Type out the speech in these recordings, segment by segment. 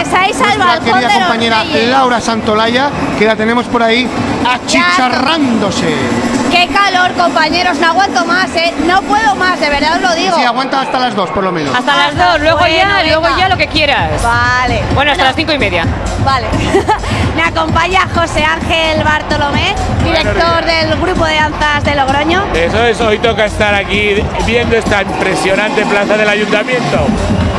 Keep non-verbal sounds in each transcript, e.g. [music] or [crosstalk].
regresáis al nuestra balcón querida de compañera. Laura Santolaya, que la tenemos por ahí achicharrándose. Qué calor, compañeros, no aguanto más, ¿eh? No puedo más, de verdad os lo digo. Sí, aguanta hasta las dos, por lo menos. Hasta las dos, luego Bueno, ya, luego ya lo que quieras. Vale. Bueno, hasta las cinco y media. Vale. [laughs] Me acompaña José Ángel Bartolomé, director del grupo de danzas de Logroño. Eso es, hoy toca estar aquí viendo esta impresionante plaza del ayuntamiento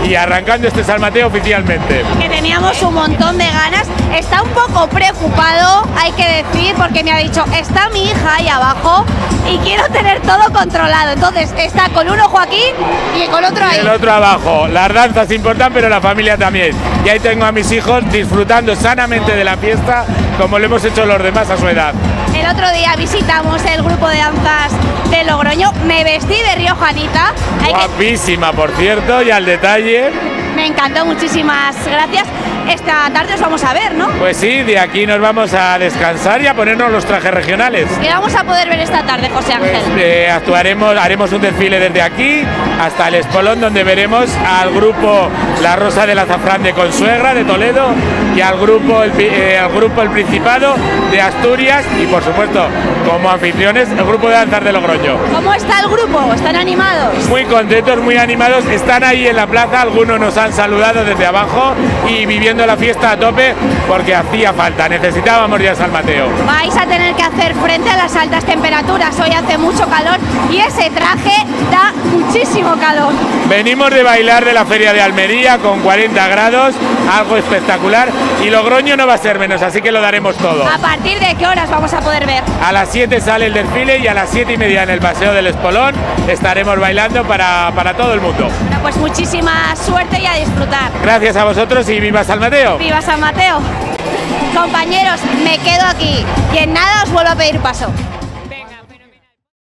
y arrancando este San Mateo oficialmente. que teníamos un montón de ganas. Está un poco preocupado, hay que decir, porque me ha dicho, está mi hija ahí abajo y quiero tener todo controlado. Entonces está con un ojo aquí y con otro Y ahí. el otro abajo, las danzas importan, pero la familia también. Y ahí tengo a mis hijos disfrutando sanamente de la fiesta, como lo hemos hecho los demás a su edad. El otro día visitamos el grupo de danzas de Logroño. Me vestí de riojanita. Guapísima, por cierto, y al detalle. Me encantó, muchísimas gracias. Esta tarde os vamos a ver, ¿no? Pues sí, de aquí nos vamos a descansar y a ponernos los trajes regionales. ¿Qué vamos a poder ver esta tarde, José Pues Ángel? eh, actuaremos, haremos un desfile desde aquí hasta el Espolón, donde veremos al grupo La Rosa del Azafrán de Consuegra, de Toledo, y al grupo el, eh, al grupo El Principado de Asturias, y por supuesto, como anfitriones, el grupo de danzas de Logroño. ¿Cómo está el grupo? ¿Están animados? Muy contentos, muy animados, están ahí en la plaza, algunos nos han saludado desde abajo y viviendo la fiesta a tope porque hacía falta, necesitábamos ya San Mateo. Vais a tener que hacer frente a las altas temperaturas. Hoy hace mucho calor y ese traje da muchísimo calor. Venimos de bailar de la Feria de Almería con 40 grados, algo espectacular, y Logroño no va a ser menos, así que lo daremos todo. ¿A partir de qué horas vamos a poder ver? A las 7 sale el desfile y a las 7 y media en el Paseo del Espolón estaremos bailando para, para todo el mundo. Bueno, pues muchísima suerte y a disfrutar. Gracias a vosotros y viva San Mateo. ¡Viva San Mateo! Compañeros, me quedo aquí y en nada os vuelvo a pedir paso.